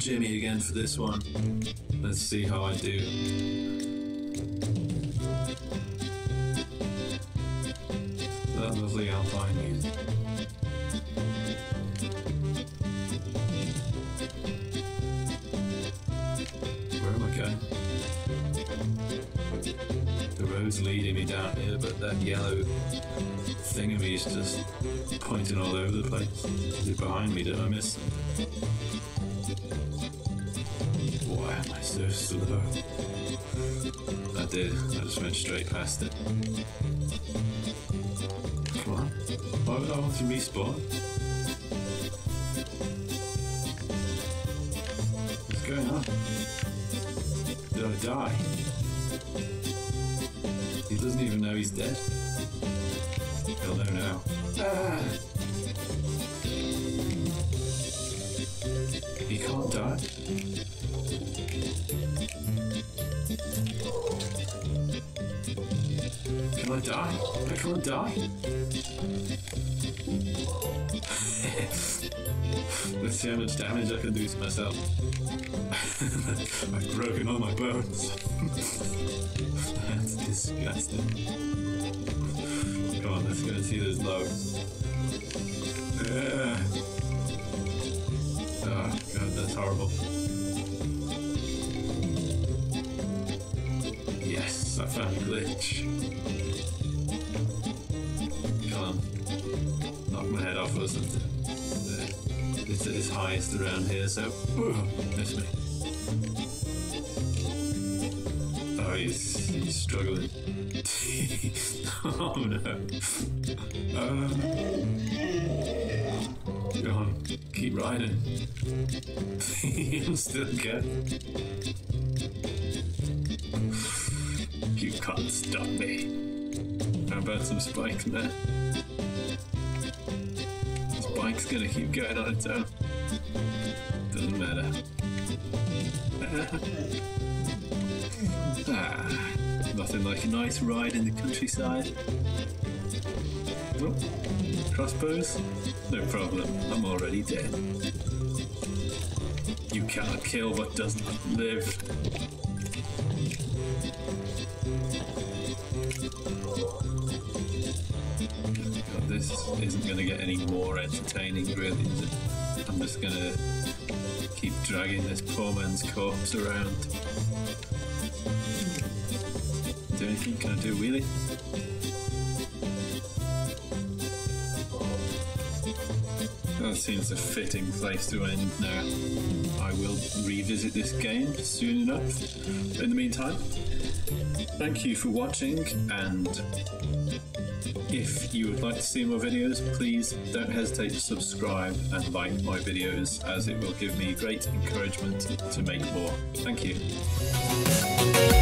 Jimmy again for this one. Let's see how I do. That lovely alpine music. The road's leading me down here, but that yellow thingammy is just pointing all over the place. Is it behind me? Did I miss something? Why am I so slow? I did. I just went straight past it. Come on. Why would I want to respawn? What's going on? Did I die? Doesn't even know he's dead. He'll know now. Ah! He can't die. Can I die? I can't die. Let's see how much damage I can do to myself. I've broken all my bones. That's disgusting. Come on, let's go and see those logs. Ugh. Ah. Oh ah, god, that's horrible. Yes, I found a glitch. Come on. Knock my head off or something. It's at its highest around here, so. Ooh, miss me. He's, he's struggling. oh no. Uh, go on, keep riding. I'm still good. You can't stop me. How about some spikes, man? Bike's gonna keep going on its own. Doesn't matter. ah, nothing like a nice ride in the countryside. Oh, crossbows? No problem, I'm already dead. You cannot kill what does not live. This isn't going to get any more entertaining, really? I'm just going to keep dragging this poor man's corpse around. Do anything? Can I do a seems a fitting place to end now. I will revisit this game soon enough. In the meantime, thank you for watching and if you would like to see more videos, please don't hesitate to subscribe and like my videos as it will give me great encouragement to make more. Thank you.